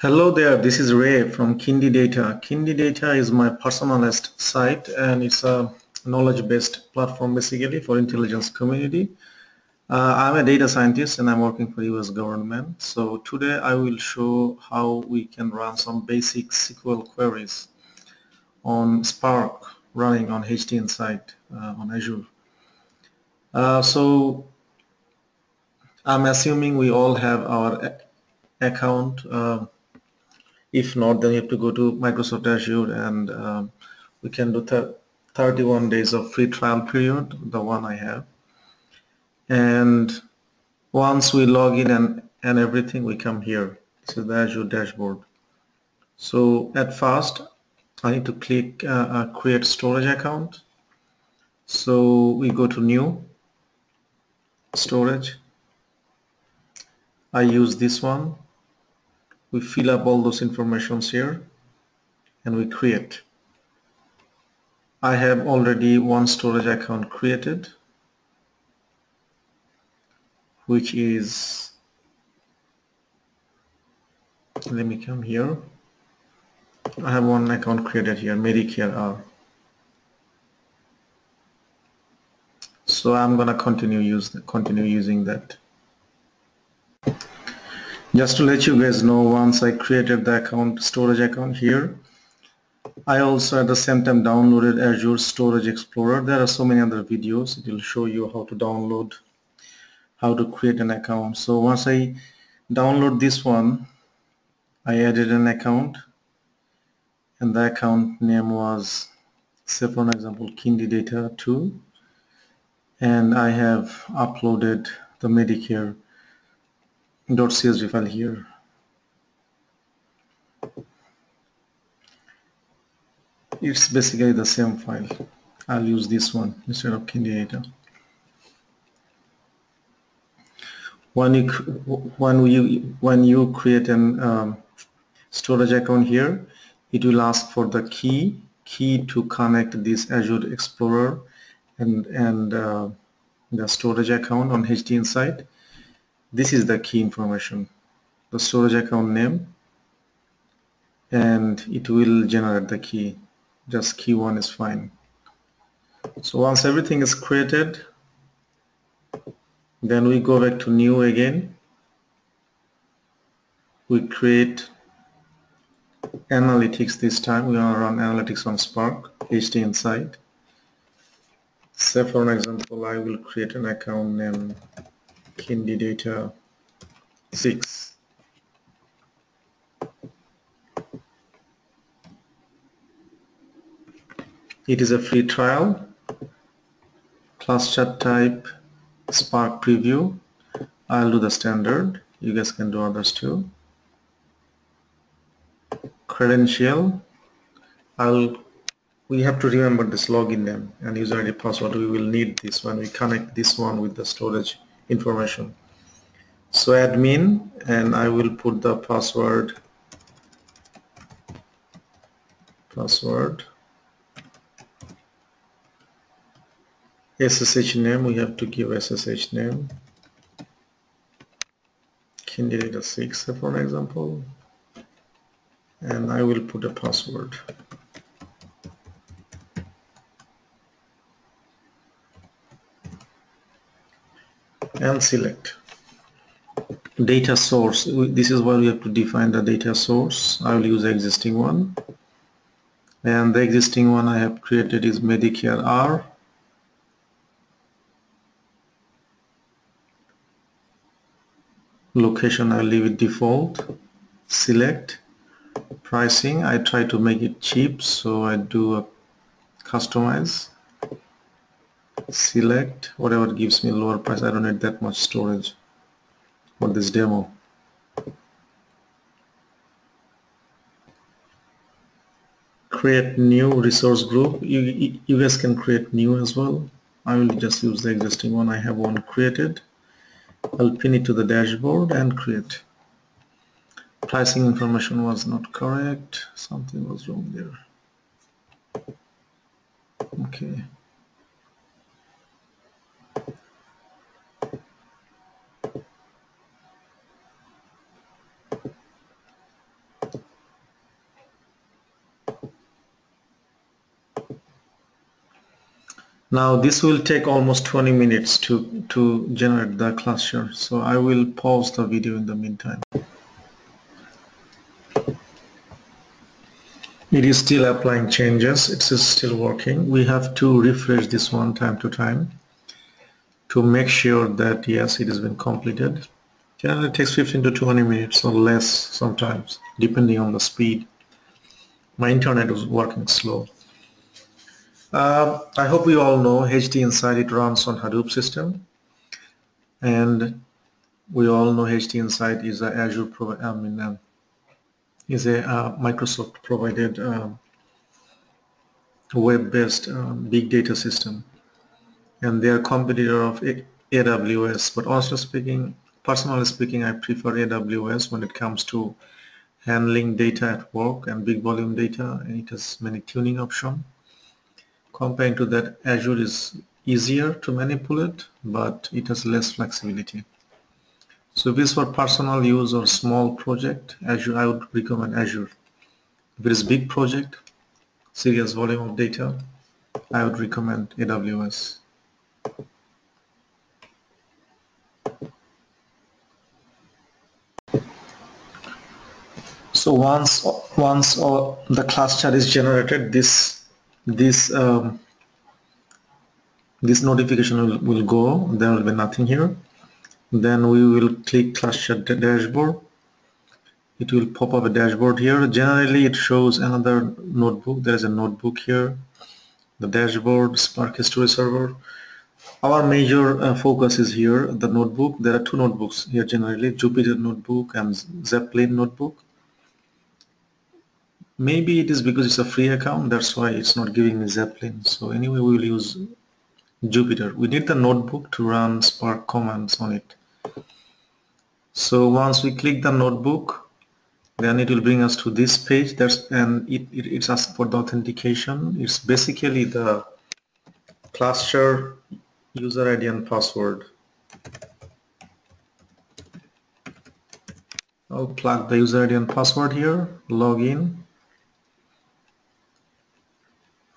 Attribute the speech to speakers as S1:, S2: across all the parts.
S1: Hello there, this is Ray from Kindi Data. Kindi Data is my personalized site and it's a knowledge-based platform basically for intelligence community. Uh, I'm a data scientist and I'm working for US government. So today I will show how we can run some basic SQL queries on Spark running on HDInsight uh, on Azure. Uh, so I'm assuming we all have our account uh, if not, then you have to go to Microsoft Azure and um, we can do 31 days of free trial period, the one I have. And once we log in and, and everything, we come here. Is the Azure dashboard. So at first, I need to click uh, uh, create storage account. So we go to new storage. I use this one we fill up all those informations here and we create. I have already one storage account created which is let me come here. I have one account created here Medicare R. So I'm gonna continue use continue using that just to let you guys know once I created the account storage account here I also at the same time downloaded Azure Storage Explorer. There are so many other videos. It will show you how to download how to create an account. So once I download this one I added an account and the account name was say for an example Kindi Data 2 and I have uploaded the Medicare .csv file here. It's basically the same file. I'll use this one instead of Kindi Data when you when you when you create an um, storage account here it will ask for the key key to connect this Azure Explorer and and uh, the storage account on HDInsight this is the key information. The storage account name and it will generate the key. Just key one is fine. So once everything is created then we go back to new again. We create analytics this time. We to run analytics on Spark HDInsight say for an example I will create an account name Kindi data 6 it is a free trial. Cluster type spark preview. I'll do the standard. You guys can do others too. Credential. I'll we have to remember this login name and user ID password. We will need this when we connect this one with the storage information. So admin and I will put the password. Password. SSH name we have to give SSH name. Kindle 6 for example. And I will put a password and select. Data source this is where we have to define the data source. I will use existing one. And the existing one I have created is Medicare R. Location I'll leave it default. Select. Pricing I try to make it cheap so I do a customize select whatever gives me lower price. I don't need that much storage for this demo. Create new resource group. You, you guys can create new as well. I will just use the existing one. I have one created. I'll pin it to the dashboard and create. Pricing information was not correct. Something was wrong there. Okay Now this will take almost 20 minutes to, to generate the cluster. So I will pause the video in the meantime. It is still applying changes. It is still working. We have to refresh this one time to time to make sure that yes, it has been completed. Generally it takes 15 to 20 minutes or less sometimes depending on the speed. My internet was working slow. Uh, I hope we all know HD Insight it runs on Hadoop system. And we all know HD Insight is a Azure I mean um, is a uh, Microsoft provided um, web-based big data system. And they are competitor of AWS but also speaking personally speaking I prefer AWS when it comes to handling data at work and big volume data. And it has many tuning options compared to that Azure is easier to manipulate but it has less flexibility. So if this for personal use or small project Azure I would recommend Azure. If it is big project serious volume of data I would recommend AWS so once once the cluster is generated this this um, this notification will, will go. There will be nothing here. Then we will click cluster dashboard. It will pop up a dashboard here. Generally it shows another notebook. There is a notebook here. The dashboard spark history server. Our major uh, focus is here the notebook. There are two notebooks here generally Jupyter notebook and Zeppelin notebook maybe it is because it's a free account that's why it's not giving me Zeppelin. So anyway we will use Jupyter. We need the notebook to run Spark commands on it. So once we click the notebook then it will bring us to this page. That's and it, it it's asking for the authentication. It's basically the cluster user ID and password. I'll plug the user ID and password here login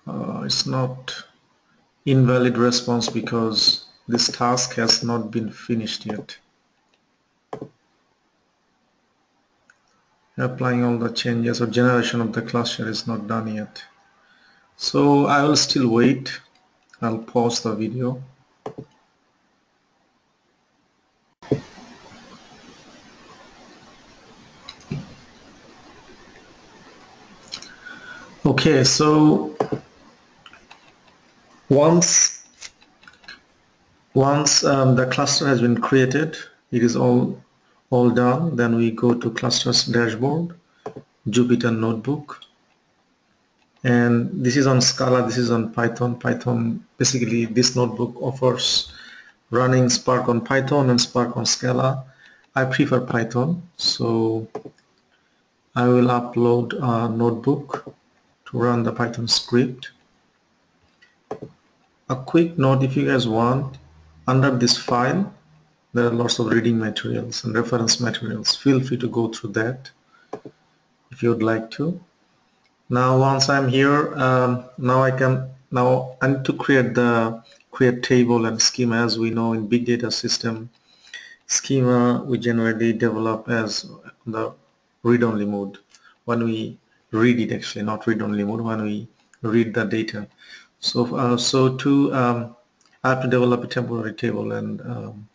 S1: uh, it's not invalid response because this task has not been finished yet. Applying all the changes or generation of the cluster is not done yet. So I will still wait. I'll pause the video. Okay so once once um, the cluster has been created it is all all done then we go to clusters dashboard Jupyter notebook. And this is on Scala this is on Python. Python basically this notebook offers running Spark on Python and Spark on Scala. I prefer Python so I will upload a notebook to run the Python script a quick note if you guys want under this file there are lots of reading materials and reference materials. Feel free to go through that if you would like to. Now once I'm here um, now I can now I need to create the create table and schema. As we know in big data system schema we generally develop as the read-only mode. When we read it actually not read-only mode when we read the data so, uh, so to um, I have to develop a temporary table and um,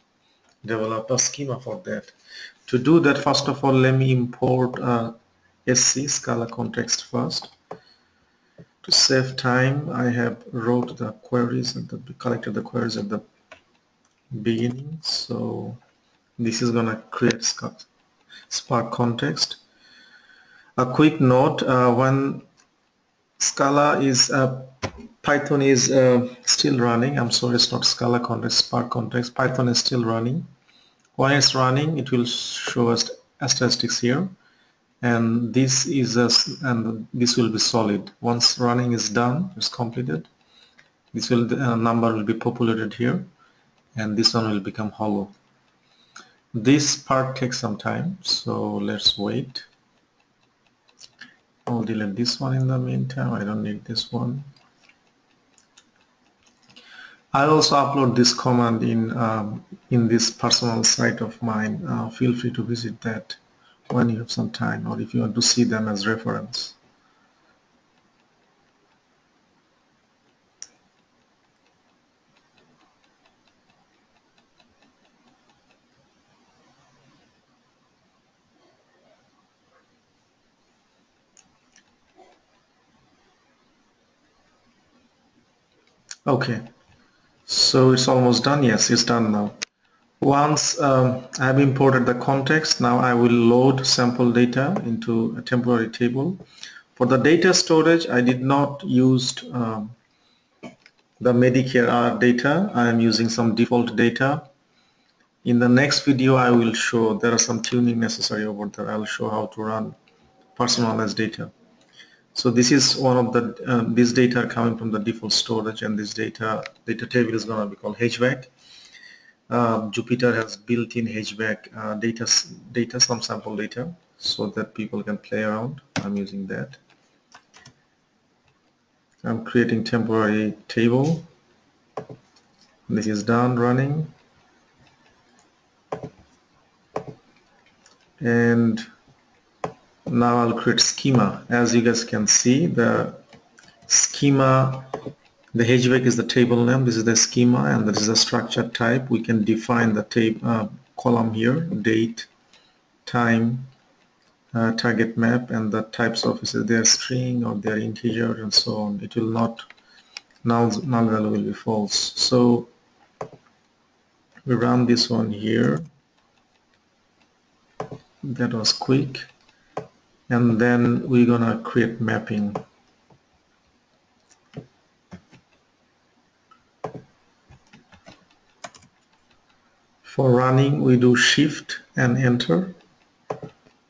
S1: develop a schema for that. To do that, first of all, let me import uh, SC Scala context first. To save time, I have wrote the queries and the, collected the queries at the beginning. So this is gonna create Spark context. A quick note: uh, when Scala is uh, Python is uh, still running. I'm sorry, it's not Scala context, Spark context. Python is still running. While it's running, it will show us statistics here, and this is and this will be solid. Once running is done, it's completed. This will uh, number will be populated here, and this one will become hollow. This part takes some time, so let's wait. I'll delete this one in the meantime. I don't need this one. I also upload this command in um, in this personal site of mine. Uh, feel free to visit that when you have some time or if you want to see them as reference. Okay, so it's almost done. Yes, it's done now. Once um, I've imported the context, now I will load sample data into a temporary table. For the data storage, I did not use um, the Medicare R data. I am using some default data. In the next video, I will show there are some tuning necessary over there. I'll show how to run personalized data. So this is one of the, uh, this data coming from the default storage and this data, data table is going to be called HVAC. Uh, Jupyter has built-in HVAC uh, data, data, some sample data so that people can play around. I'm using that. I'm creating temporary table. This is done running. And now I'll create schema. As you guys can see the schema the HVAC is the table name. This is the schema and this is the structure type. We can define the tape uh, column here date time uh, target map and the types of is their string or their integer and so on. It will not null, null value will be false. So we run this one here. That was quick and then we're gonna create mapping. For running we do shift and enter.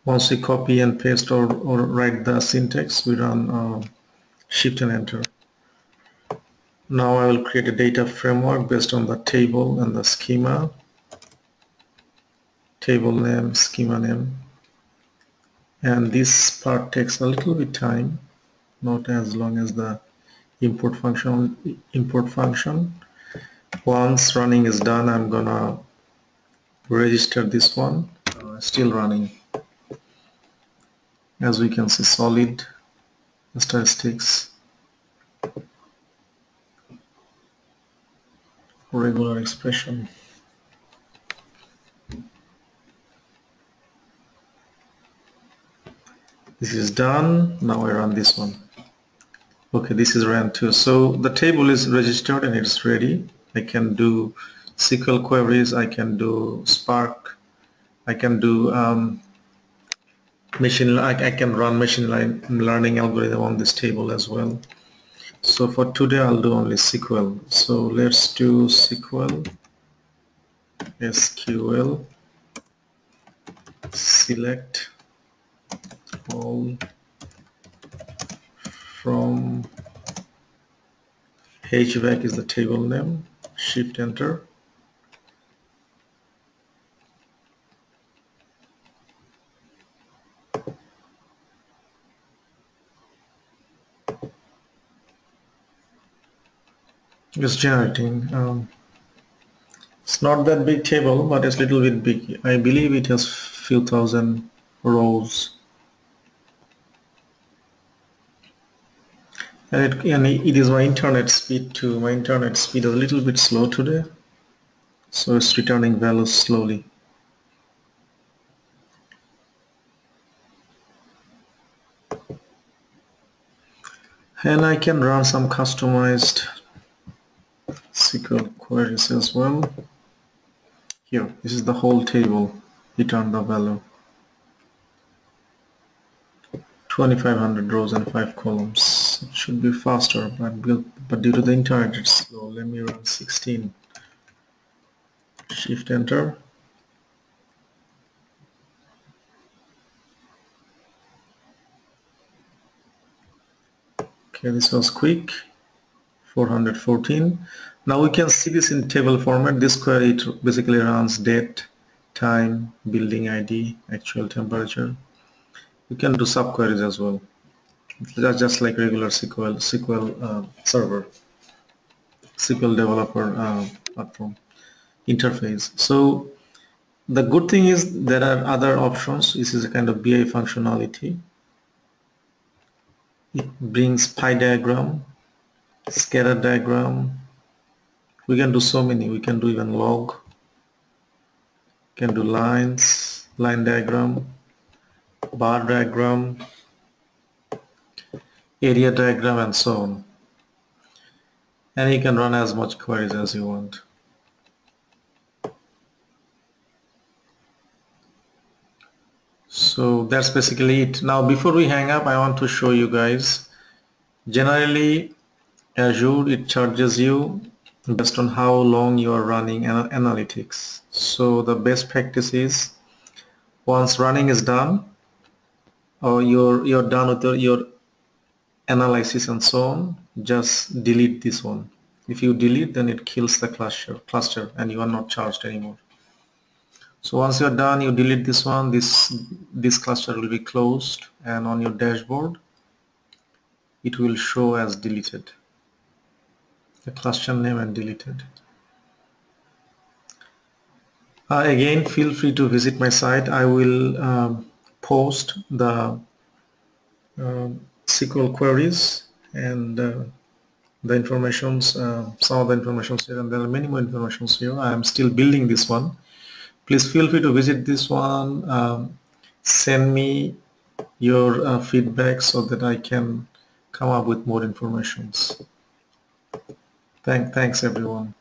S1: Once we copy and paste or, or write the syntax we run uh, shift and enter. Now I will create a data framework based on the table and the schema. Table name schema name and this part takes a little bit time not as long as the import function import function. Once running is done I'm gonna register this one. Uh, still running. As we can see solid statistics. Regular expression this is done. Now I run this one. Okay this is ran too. So the table is registered and it's ready. I can do SQL queries. I can do Spark. I can do um, machine I, I can run machine learning algorithm on this table as well. So for today I'll do only SQL. So let's do SQL SQL. Select all from HVAC is the table name. Shift enter. It's generating um, it's not that big table but it's a little bit big. I believe it has few thousand rows and it, and it is my internet speed too my internet speed is a little bit slow today. So it's returning values slowly. And I can run some customized SQL queries as well. Here this is the whole table. Return the value. 2500 rows and 5 columns it should be faster but, but due to the internet it's slow. Let me run 16 shift enter. Okay this was quick. 414 now we can see this in table format. This query it basically runs date time building ID actual temperature. You can do subqueries as well just like regular SQL SQL uh, server SQL developer uh, platform interface. So the good thing is there are other options. This is a kind of BI functionality. It brings pie diagram, scatter diagram. We can do so many. We can do even log. can do lines, line diagram, bar diagram, area diagram and so on. And you can run as much queries as you want. so that's basically it now before we hang up I want to show you guys generally Azure it charges you based on how long you are running analytics so the best practice is once running is done or you're you're done with your, your analysis and so on just delete this one. If you delete then it kills the cluster cluster and you are not charged anymore. So once you're done you delete this one this this cluster will be closed and on your dashboard it will show as deleted. The cluster name and deleted. Uh, again feel free to visit my site. I will um, post the uh, SQL queries and uh, the informations uh, some of the informations here and there. Are many more informations here. I am still building this one. Please feel free to visit this one um, send me your uh, feedback so that I can come up with more informations. Thank, thanks everyone